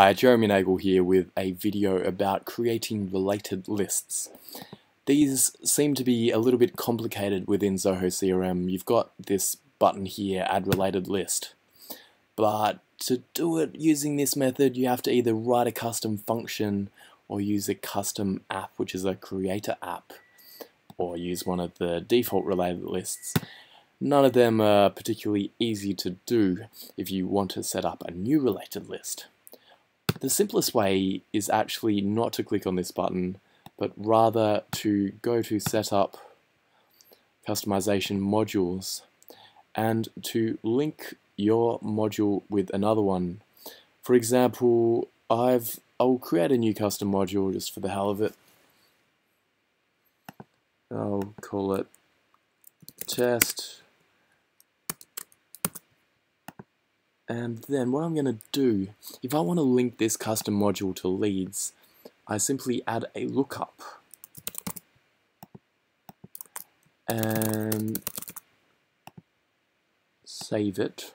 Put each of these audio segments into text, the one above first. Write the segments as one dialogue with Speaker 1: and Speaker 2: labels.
Speaker 1: Hi, Jeremy Nagel here with a video about creating related lists. These seem to be a little bit complicated within Zoho CRM. You've got this button here, add related list. But to do it using this method, you have to either write a custom function or use a custom app, which is a creator app, or use one of the default related lists. None of them are particularly easy to do if you want to set up a new related list. The simplest way is actually not to click on this button, but rather to go to Setup, Customization Modules, and to link your module with another one. For example, I've I'll create a new custom module just for the hell of it. I'll call it test And then what I'm going to do, if I want to link this custom module to leads, I simply add a lookup. And save it.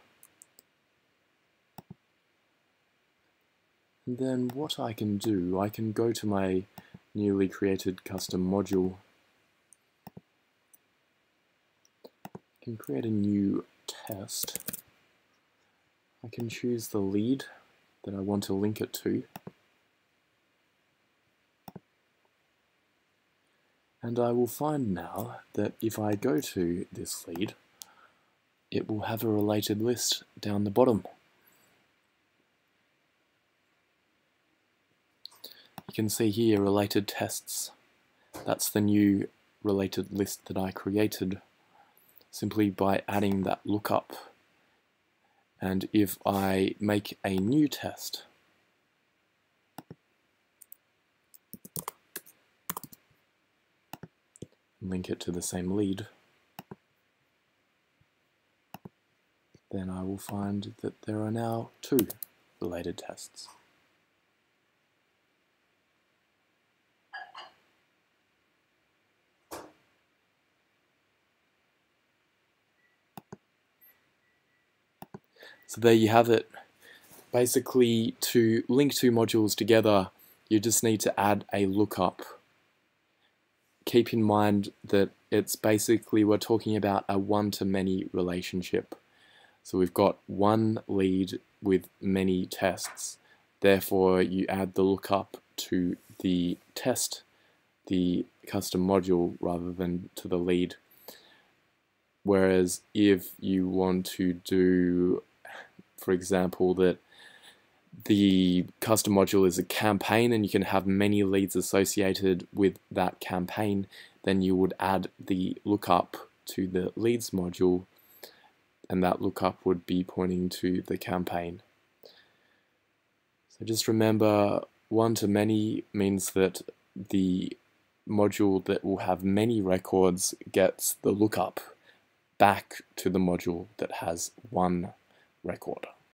Speaker 1: And then what I can do, I can go to my newly created custom module. I can create a new test. I can choose the lead that I want to link it to. And I will find now that if I go to this lead, it will have a related list down the bottom. You can see here related tests. That's the new related list that I created simply by adding that lookup and if I make a new test, link it to the same lead, then I will find that there are now two related tests. So there you have it. Basically, to link two modules together, you just need to add a lookup. Keep in mind that it's basically, we're talking about a one-to-many relationship. So we've got one lead with many tests. Therefore, you add the lookup to the test, the custom module, rather than to the lead. Whereas if you want to do for example, that the custom module is a campaign and you can have many leads associated with that campaign, then you would add the lookup to the leads module and that lookup would be pointing to the campaign. So just remember one to many means that the module that will have many records gets the lookup back to the module that has one record.